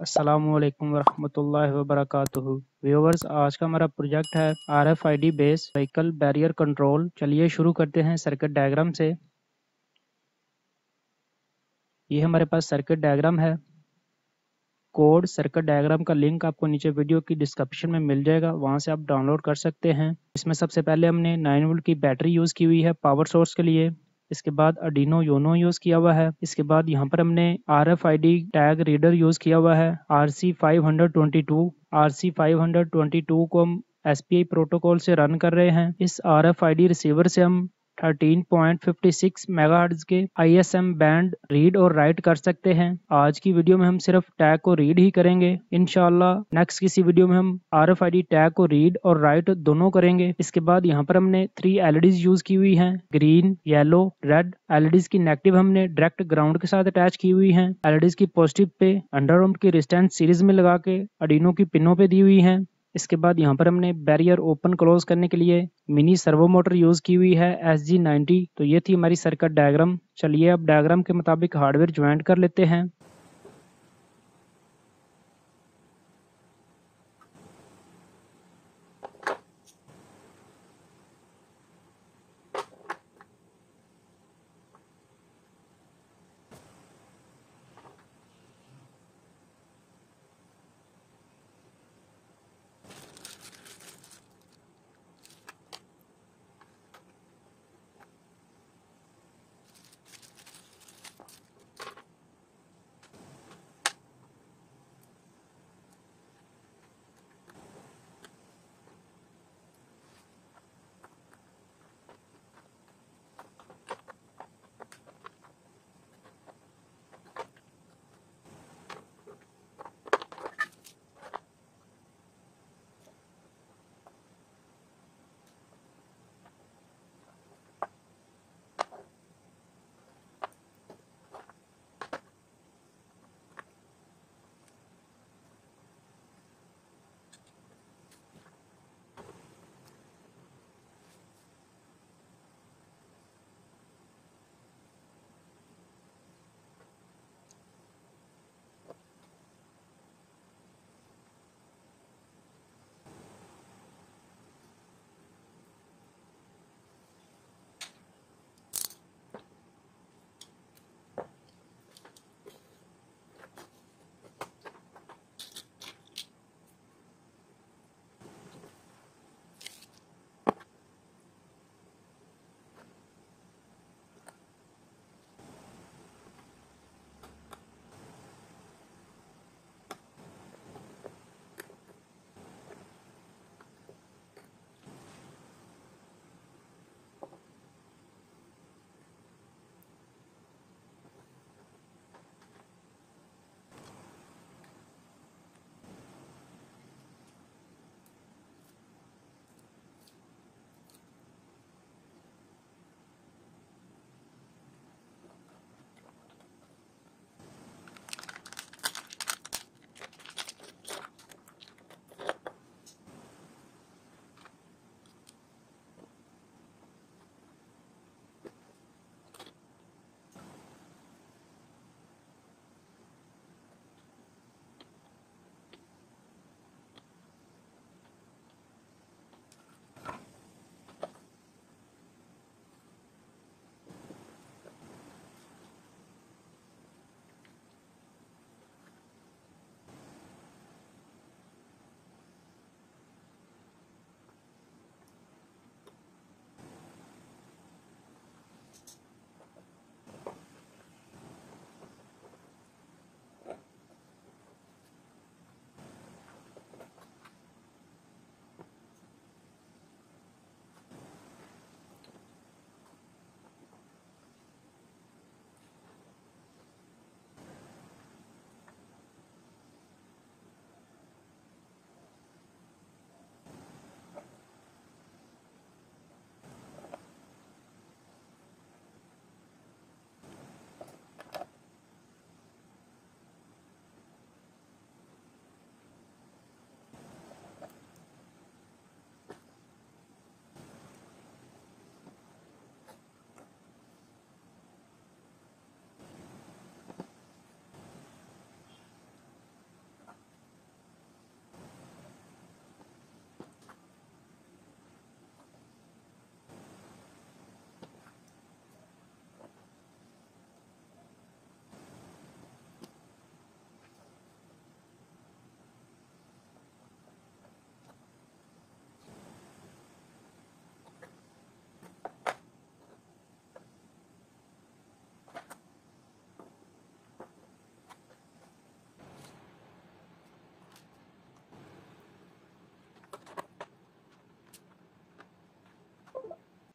अस्सलाम वालेकुम वरहमतुल्लाहि वबरकातुहू। व्यूअर्स आज का हमारा प्रोजेक्ट है R F I D base vehicle barrier control. चलिए शुरू करते हैं सर्किट डायग्राम से। ये हमारे पास सर्किट डायग्राम है। कोड सर्किट डायग्राम का लिंक आपको नीचे वीडियो की डिस्क्रिप्शन में मिल जाएगा, वहाँ से आप डाउनलोड कर सकते हैं। इसमें सबसे पहले हमने नाइन वोल्ट की बैटरी यूज़ की हुई है पावर सोर्स के लिए। इसके बाद अडीनो योनो यूज़ किया हुआ है। इसके बाद यहाँ पर हमने R F I D tag reader use किया हुआ है। R C five hundred twenty two R C five hundred twenty two को हम एस पी आई प्रोटोकॉल से रन कर रहे हैं। इस R F I D receiver से हम 13.56 मेगाहर्ट्ज के ISM बैंड रीड और राइट कर सकते हैं। आज की वीडियो में हम सिर्फ़ टैग को रीड ही करेंगे। इनशाला नेक्स्ट किसी वीडियो में हम आर एफ़ टैग को रीड और राइट दोनों करेंगे। इसके बाद यहाँ पर हमने थ्री एलईडीज यूज़ की हुई हैं। ग्रीन येलो रेड एलईडीज की नेगेटिव हमने डायरेक्ट ग्राउंड के साथ अटैच की हुई है। एलईडीज की पॉजिटिव पे अंडर की रिस्टेंस सीरीज़ में लगा के अडीनो की पिनों पे दी हुई है। इसके बाद यहाँ पर हमने बैरियर ओपन क्लोज करने के लिए मिनी सर्वो मोटर यूज़ की हुई है एस जी नाइनटी तो ये थी हमारी सर्किट डायग्राम चलिए अब डायग्राम के मुताबिक हार्डवेयर ज्वाइंट कर लेते हैं।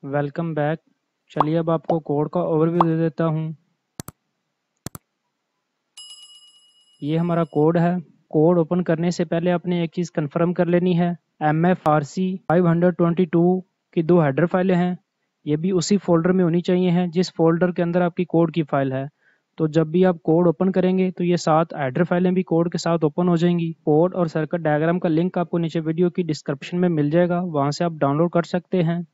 Welcome back. चलिए अब आपको कोड का ओवरव्यू दे देता हूँ। ये हमारा कोड है। कोड ओपन करने से पहले आपने एक चीज़ कंफर्म कर लेनी है। M F R C five hundred twenty two की दो हेडर फाइलें हैं। ये भी उसी फोल्डर में होनी चाहिए हैं, जिस फोल्डर के अंदर आपकी कोड की फ़ाइल है। तो जब भी आप कोड ओपन करेंगे तो ये सात हेडर फाइलें भी कोड के साथ ओपन हो जाएँगी। कोड और सर्किट डायग्राम का लिंक आपको नीचे वीडियो की डिस्क्रिप्शन में मिल जाएगा। वहाँ से आप डाउनलोड कर सकते हैं।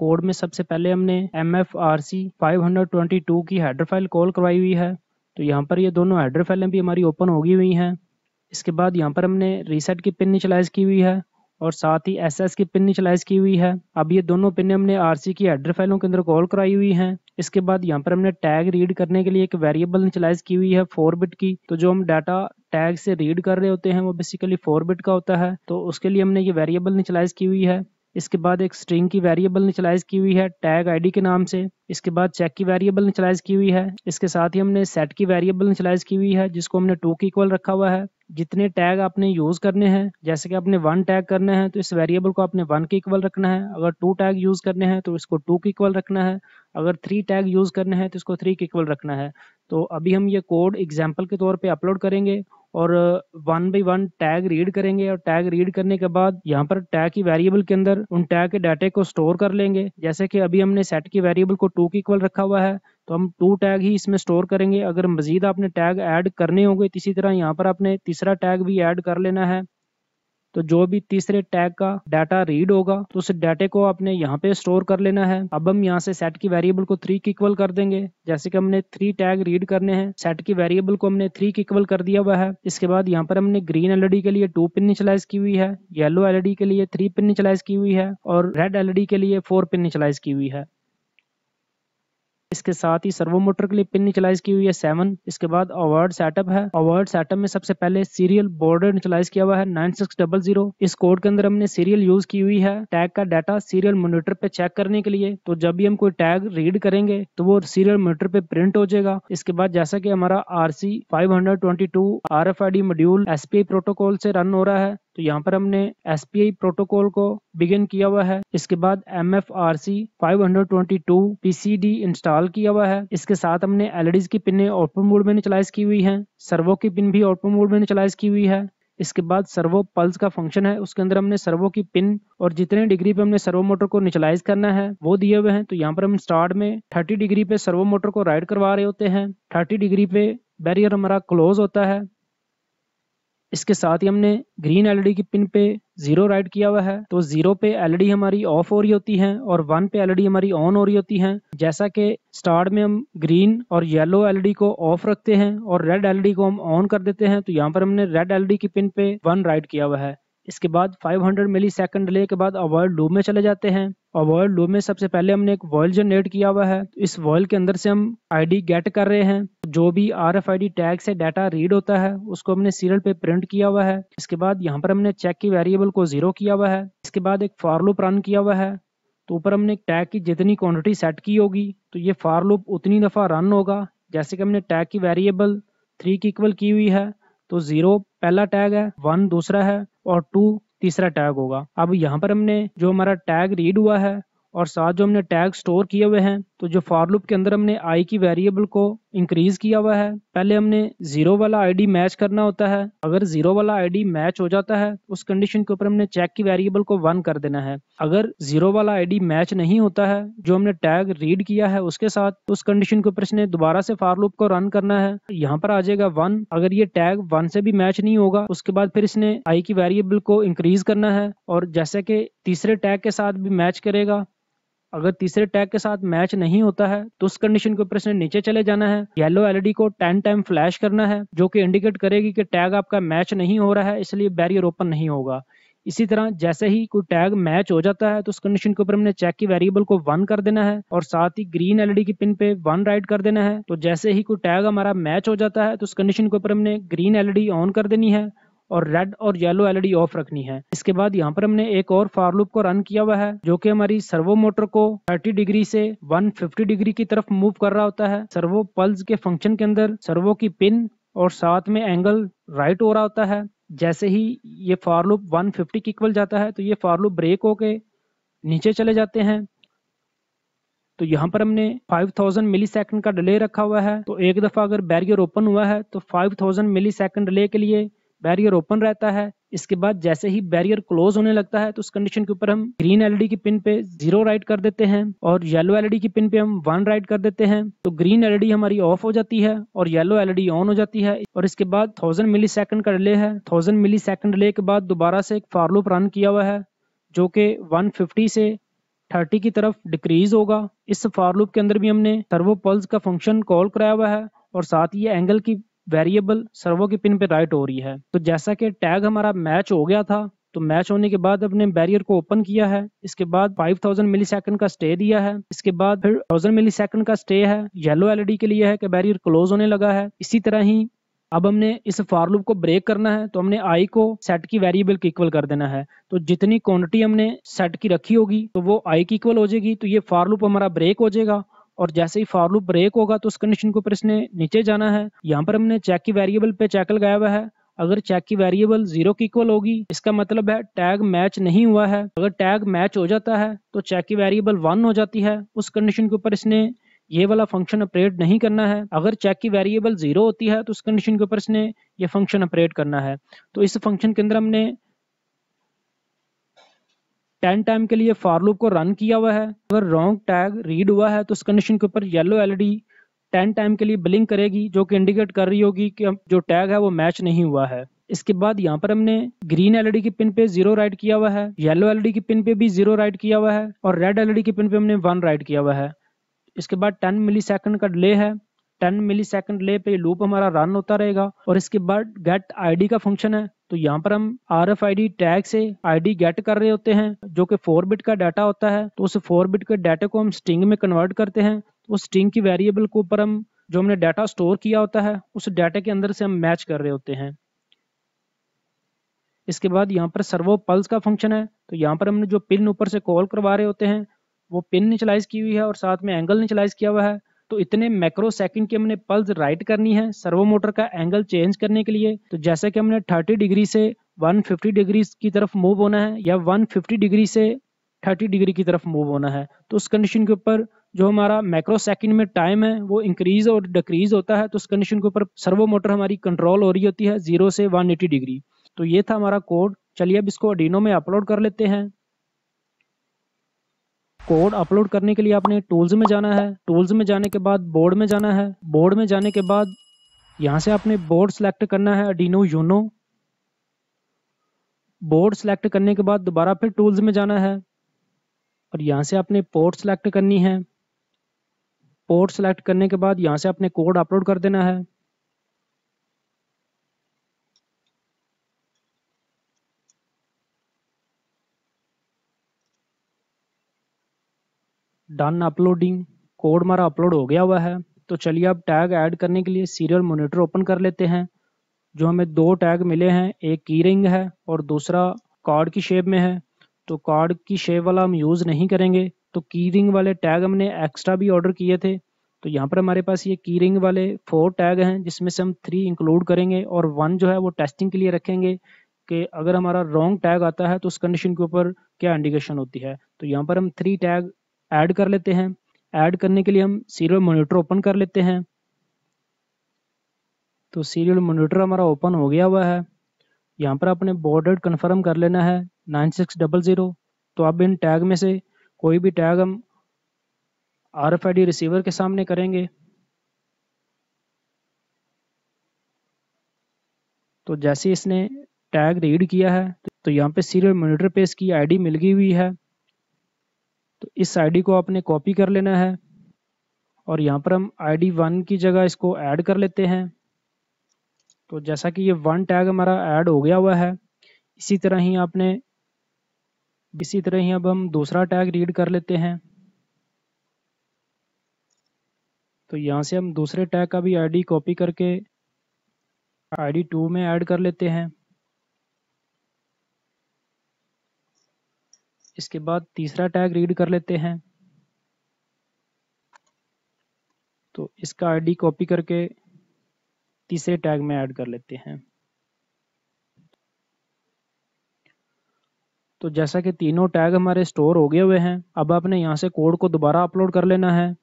कोड में सबसे पहले हमने M F R C five hundred twenty two की हेडर फ़ाइल कॉल करवाई हुई है। तो यहाँ पर ये दोनों हेडर फाइलें भी हमारी ओपन होगी हुई हैं। इसके बाद यहाँ पर हमने रीसेट की पिन निचलाइज की हुई है और साथ ही एस एस की पिन निचलाइज की हुई है। अब ये दोनों पिन हमने आर सी की हेडर फाइलों के अंदर कॉल कराई हुई हैं। इसके बाद यहाँ पर हमने टैग रीड करने के लिए एक वेरिएबल निचलाइज की हुई है फोर बिट की। तो जो हम डाटा टैग से रीड कर रहे होते हैं, वो बेसिकली फोर बिट का होता है। तो उसके लिए हमने ये वेरिएबल निचलाइज की हुई है। इसके बाद एक स्ट्रिंग की वेरिएबल निचलाइज की हुई है टैग आईडी के नाम से। इसके बाद चेक की वेरिएबल निचलाइज की हुई है। इसके साथ ही हमने सेट की वेरिएबल निचलाइज की हुई है, जिसको हमने टू की इक्वल रखा हुआ है। जितने टैग आपने यूज़ करने हैं, जैसे कि आपने वन टैग करना है तो इस वेरिएबल को आपने वन के इक्वल रखना है। अगर टू टैग यूज़ करने हैं तो इसको टू के इक्वल रखना है। अगर थ्री टैग यूज़ करने हैं तो इसको थ्री के इक्वल रखना है। तो अभी हम ये कोड एग्ज़ाम्पल के तौर पे अपलोड करेंगे और one by one tag read करेंगे और टैग रीड करने के बाद यहाँ पर टैग की वेरिएबल के अंदर उन टैग के डाटे को स्टोर कर लेंगे। जैसे कि अभी हमने सेट की वेरिएबल को टू की इक्वल रखा हुआ है तो हम टू टैग ही इसमें स्टोर करेंगे। अगर मजीद आपने टैग ऐड करने होंगे, इसी तरह यहाँ पर आपने तीसरा टैग भी ऐड कर लेना है। तो जो भी तीसरे टैग का डाटा रीड होगा तो उस डाटे को आपने यहाँ पे स्टोर कर लेना है। अब हम यहाँ से सेट की वेरिएबल को थ्री की इक्वल कर देंगे। जैसे कि हमने थ्री टैग रीड करने हैं सेट की वेरिएबल को हमने थ्री की इक्वल कर दिया हुआ है। इसके बाद यहाँ पर हमने ग्रीन एलईडी के लिए टू पिन निचलाइज की हुई है येलो एलईडी के लिए थ्री पिन निचलाइज की हुई है, और रेड एलईडी के लिए फोर पिन निचलाइज की हुई है। इसके साथ ही सर्वो मोटर के लिए पिन निचलाइज की हुई है सेवन इसके बाद अवार्ड सेटअप है। अवार्ड सेटअप में सबसे पहले सीरियल बॉर्डर निचलाइज किया हुआ है नाइन सिक्स डबल ज़ीरो इस कोड के अंदर हमने सीरियल यूज़ की हुई है। टैग का डाटा सीरियल मोनिटर पे चेक करने के लिए। तो जब भी हम कोई टैग रीड करेंगे तो वो सीरियल मोनिटर पे प्रिंट हो जाएगा। इसके बाद जैसा की हमारा R C five hundred twenty two R F I D module S P protocol से रन हो रहा है। तो यहाँ पर हमने SPI प्रोटोकॉल को बिगिन किया हुआ है। इसके बाद M F R C five hundred twenty two PCD install किया हुआ है। इसके साथ हमने एलईडीज की पिन आउटपुट मोड में निचलाइज की हुई है। सर्वो की पिन भी आउटपुट मोड में निचलाइज की हुई है। इसके बाद सर्वो पल्स का फ़ंक्शन है। उसके अंदर हमने सर्वो की पिन और जितने डिग्री पे हमने सर्वो मोटर को निचलाइज करना है, वो दिए हुए हैं। तो यहाँ पर हम स्टार्ट में 30 डिग्री पे सर्वो मोटर को राइड करवा रहे होते हैं। 30 डिग्री पे बैरियर हमारा क्लोज होता है। इसके साथ ही हमने ग्रीन एलईडी की पिन पे ज़ीरो राइट किया हुआ है। तो ज़ीरो पे एलईडी हमारी ऑफ़ हो रही होती है और वन पे एलईडी हमारी ऑन हो रही होती है। जैसा कि स्टार्ट में हम ग्रीन और येलो एलईडी को ऑफ़ रखते हैं और रेड एलईडी को हम ऑन कर देते हैं तो यहाँ पर हमने रेड एलईडी की पिन पे वन राइट किया हुआ है। इसके बाद 500 मिली सेकंड डिले के बाद अवॉइड लूप में चले जाते हैं। अवॉइड लूप में सबसे पहले हमने एक वॉयल जनरेट किया हुआ है। इस वॉयल के अंदर से हम आईडी गेट कर रहे हैं। जो भी आर एफ़ आई टैग से डाटा रीड होता है, उसको हमने सीरियल पे प्रिंट किया हुआ है। इसके बाद यहाँ पर हमने चेक की वेरिएबल को ज़ीरो किया हुआ है। इसके बाद एक फॉर लूप रन किया हुआ है। तो ऊपर हमने एक टैग की जितनी क्वान्टिटी सेट की होगी तो ये फॉर लूप उतनी दफ़ा रन होगा। जैसे कि हमने टैग की वेरिएबल थ्री की इक्वल की हुई है तो ज़ीरो पहला टैग है वन दूसरा है, और टू तीसरा टैग होगा। अब यहाँ पर हमने जो हमारा टैग रीड हुआ है और साथ जो हमने टैग स्टोर किए हुए हैं तो जो फॉर लूप के अंदर हमने आई की वेरिएबल को इंक्रीज किया हुआ है, पहले हमने ज़ीरो वाला आईडी मैच करना होता है। अगर ज़ीरो वाला आईडी मैच हो जाता है उस कंडीशन के ऊपर हमने चेक की वेरिएबल को वन कर देना है। अगर ज़ीरो वाला आईडी मैच नहीं होता है, जो हमने टैग रीड किया है उसके साथ उस कंडीशन के ऊपर इसने दोबारा से फॉर लूप को रन करना है। यहाँ पर आ जाएगा वन अगर ये टैग वन से भी मैच नहीं होगा, उसके बाद फिर इसने आई की वेरिएबल को इंक्रीज करना है, और जैसे कि तीसरे टैग के साथ भी मैच करेगा अगर तीसरे टैग के साथ मैच नहीं होता है तो उस कंडीशन के ऊपर इसने नीचे चले जाना है। येलो एलईडी को टेन टाइम फ्लैश करना है, जो कि इंडिकेट करेगी कि टैग आपका मैच नहीं हो रहा है, इसलिए बैरियर ओपन नहीं होगा। इसी तरह जैसे ही कोई टैग मैच हो जाता है तो उस कंडीशन के ऊपर हमने चेक की वेरिएबल को वन कर देना है, और साथ ही ग्रीन एलईडी की पिन पे वन राइट कर देना है। तो जैसे ही कोई टैग हमारा मैच हो जाता है तो उस कंडीशन के ऊपर हमने ग्रीन एलईडी ऑन कर देनी है और रेड और येलो एलईडी ऑफ़ रखनी है। इसके बाद यहाँ पर हमने एक और फार लूप को रन किया हुआ है, जो कि हमारी सर्वो मोटर को 30 डिग्री से 150 डिग्री की तरफ़ मूव कर रहा होता है। सर्वो पल्स के फ़ंक्शन के अंदर सर्वो की पिन और साथ में एंगल राइट हो रहा होता है। जैसे ही ये फार लूप 150 की इक्वल जाता है तो ये फार लूप ब्रेक होके नीचे चले जाते हैं। तो यहाँ पर हमने 5000 मिली सेकेंड का डिले रखा हुआ है। तो एक दफ़ा अगर बैरियर ओपन हुआ है तो 5000 मिली सेकेंड डिले के लिए बैरियर ओपन रहता है, इसके बाद जैसे ही बैरियर क्लोज होने लगता है तो उस कंडीशन के ऊपर हम ग्रीन एलईडी की पिन पे ज़ीरो राइट कर देते हैं और येलो एलईडी की पिन पे हम वन राइट कर देते हैं। तो ग्रीन एलईडी हमारी ऑफ़ हो जाती है और येलो एलईडी ऑन हो जाती है और इसके बाद थाउज़ेंड मिली सेकंड का डिले है। थाउज़ेंड मिली सेकंड डिले के बाद दोबारा से एक फार्लूप रन किया हुआ है, जो कि 150 से 30 की तरफ़ डिक्रीज होगा। इस फार्लूप के अंदर भी हमने सर्वो पल्स का फ़ंक्शन कॉल कराया हुआ है और साथ ही एंगल की वेरिएबल सर्वो की पिन पे राइट हो रही है। तो जैसा कि टैग हमारा मैच हो गया था तो मैच होने के बाद अपने बैरियर को ओपन किया है। इसके बाद 5000 मिलीसेकंड का स्टे दिया है। इसके बाद फिर 1000 मिली का स्टे है। येलो एलईडी के लिए है कि बैरियर क्लोज होने लगा है। इसी तरह ही अब हमने इस फार को ब्रेक करना है तो हमने आई को सेट की वेरिएबल की इक्वल कर देना है। तो जितनी क्वांटिटी हमने सेट की रखी होगी तो वो आई की इक्वल हो जाएगी। तो ये फार हमारा ब्रेक हो जाएगा। और जैसे ही फॉर लूप ब्रेक होगा तो उस कंडीशन के ऊपर इसने नीचे जाना है। यहाँ पर हमने चेक की वेरिएबल पे चेक लगाया हुआ है। अगर चेक की वेरिएबल ज़ीरो की इक्वल होगी, इसका मतलब है टैग मैच नहीं हुआ है। अगर टैग मैच हो जाता है तो चेक की वेरिएबल वन हो जाती है। उस कंडीशन के ऊपर इसने ये वाला फ़ंक्शन ऑपरेट नहीं करना है। अगर चेक की वेरिएबल ज़ीरो होती है तो उस कंडीशन के ऊपर इसने ये फ़ंक्शन ऑपरेट करना है। तो इस फ़ंक्शन के अंदर हमने टेन टाइम के लिए फॉर लूप को रन किया हुआ है। अगर रॉन्ग टैग रीड हुआ है तो उस कंडीशन के ऊपर येलो एलईडी टेन टाइम के लिए ब्लिंक करेगी, जो कि इंडिकेट कर रही होगी कि जो टैग है, वो मैच नहीं हुआ है। इसके बाद यहाँ पर हमने ग्रीन एलईडी की पिन पे ज़ीरो राइट किया हुआ है येलो एलईडी की पिन पे भी ज़ीरो राइट किया हुआ है, और रेड एलईडी की पिन पे हमने वन राइट किया हुआ है। इसके बाद टेन मिली का डिले है। टेन मिली सेकंड ले पे लूप हमारा रन होता रहेगा और इसके बाद गेट आईडी का फ़ंक्शन है। तो यहाँ पर हम R F I D tag से आईडी गेट कर रहे होते हैं, जो कि फोर बिट का डाटा होता है। तो उस फोर बिट के डाटे को हम स्ट्रिंग में कन्वर्ट करते हैं। तो उस स्ट्रिंग की वेरिएबल के ऊपर हम जो हमने डाटा स्टोर किया होता है, उस डाटा के अंदर से हम मैच कर रहे होते हैं। इसके बाद यहाँ पर सर्वो पल्स का फ़ंक्शन है। तो यहाँ पर हमने जो पिन ऊपर से कॉल करवा रहे होते हैं, वो पिन निचलाइज की हुई है और साथ में एंगल निचलाइज किया हुआ है। तो इतने मैक्रो सेकंड की हमने पल्स राइट करनी है सर्वो मोटर का एंगल चेंज करने के लिए। तो जैसे कि हमने 30 डिग्री से 150 डिग्री की तरफ़ मूव होना है या 150 डिग्री से 30 डिग्री की तरफ़ मूव होना है तो उस कंडीशन के ऊपर जो हमारा मैक्रो सेकंड में टाइम है वो इंक्रीज और डिक्रीज होता है तो उस कंडीशन के ऊपर सर्वो मोटर हमारी कंट्रोल हो रही होती है ज़ीरो से वन डिग्री। तो ये था हमारा कोड। चलिए अब इसको अडीनो में अपलोड कर लेते हैं। कोड अपलोड करने के लिए आपने टूल्स में जाना है। टूल्स में जाने के बाद बोर्ड में जाना है। बोर्ड में जाने के बाद यहाँ से आपने बोर्ड सेलेक्ट करना है अडीनो यूनो बोर्ड सेलेक्ट करने के बाद दोबारा फिर टूल्स में जाना है। और यहाँ से आपने पोर्ट सेलेक्ट करनी है। पोर्ट सेलेक्ट करने के बाद यहाँ से आपने कोड अपलोड कर देना है। डन अपलोडिंग कोड हमारा अपलोड हो गया हुआ है। तो चलिए अब टैग ऐड करने के लिए सीरियल मोनीटर ओपन कर लेते हैं, जो हमें दो टैग मिले हैं, एक की रिंग है और दूसरा कार्ड की शेप में है। तो कार्ड की शेप वाला हम यूज़ नहीं करेंगे तो की रिंग वाले टैग हमने एक्स्ट्रा भी ऑर्डर किए थे। तो यहाँ पर हमारे पास ये की रिंग वाले फोर टैग हैं, जिसमें से हम थ्री इंक्लूड करेंगे और वन जो है वो टेस्टिंग के लिए रखेंगे कि अगर हमारा रॉन्ग टैग आता है तो उस कंडीशन के ऊपर क्या इंडिकेशन होती है। तो यहाँ पर हम थ्री टैग ऐड कर लेते हैं। ऐड करने के लिए हम सीरियल मोनीटर ओपन कर लेते हैं। तो सीरियल मोनीटर हमारा ओपन हो गया हुआ है। यहाँ पर आपने बॉर्डर कन्फर्म कर लेना है नाइन सिक्स डबल ज़ीरो तो अब इन टैग में से कोई भी टैग हम R F I D receiver के सामने करेंगे। तो जैसे इसने टैग रीड किया है तो यहाँ पे सीरियल मोनीटर पे इसकी आईडी मिल गई हुई है। तो इस आईडी को आपने कॉपी कर लेना है और यहाँ पर हम आईडी वन की जगह इसको ऐड कर लेते हैं। तो जैसा कि ये वन टैग हमारा ऐड हो गया हुआ है, इसी तरह ही आपने, इसी तरह ही अब हम दूसरा टैग रीड कर लेते हैं। तो यहाँ से हम दूसरे टैग का भी आईडी कॉपी करके आईडी टू में ऐड कर लेते हैं। इसके बाद तीसरा टैग रीड कर लेते हैं। तो इसका आईडी कॉपी करके तीसरे टैग में ऐड कर लेते हैं। तो जैसा कि तीनों टैग हमारे स्टोर हो गए हुए हैं, अब आपने यहाँ से कोड को दोबारा अपलोड कर लेना है।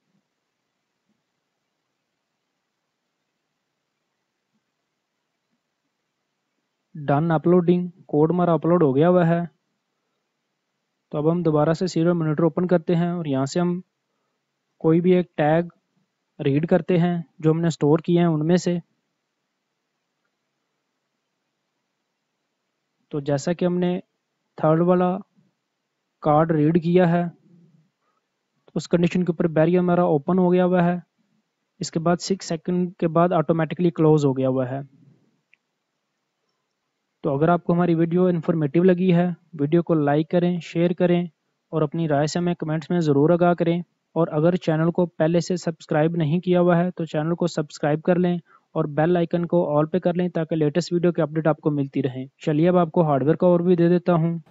डन अपलोडिंग कोड हमारा अपलोड हो गया हुआ है। तो अब हम दोबारा से सीरियल मोनीटर ओपन करते हैं और यहाँ से हम कोई भी एक टैग रीड करते हैं जो हमने स्टोर किए हैं उनमें से। तो जैसा कि हमने थर्ड वाला कार्ड रीड किया है तो उस कंडीशन के ऊपर बैरियर हमारा ओपन हो गया हुआ है। इसके बाद सिक्स सेकंड के बाद ऑटोमेटिकली क्लोज हो गया हुआ है। तो अगर आपको हमारी वीडियो इन्फॉर्मेटिव लगी है, वीडियो को लाइक करें शेयर करें और अपनी राय से हमें कमेंट्स में ज़रूर आगा करें। और अगर चैनल को पहले से सब्सक्राइब नहीं किया हुआ है तो चैनल को सब्सक्राइब कर लें और बेल आइकन को ऑल पे कर लें ताकि लेटेस्ट वीडियो के अपडेट आपको मिलती रहें। चलिए अब आपको हार्डवेयर का और भी दे देता हूँ।